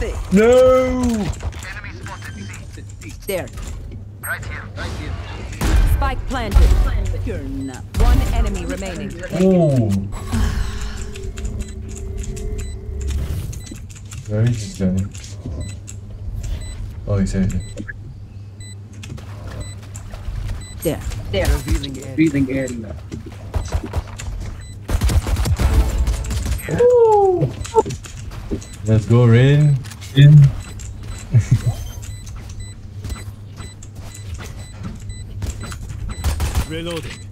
There. No! There. Right here, right here. Spike planted. You're not. One enemy remaining. Oh. Where is he going? Oh, he's here. There. Revealing area. Revealing area. Let's go, Rayne. Reloading.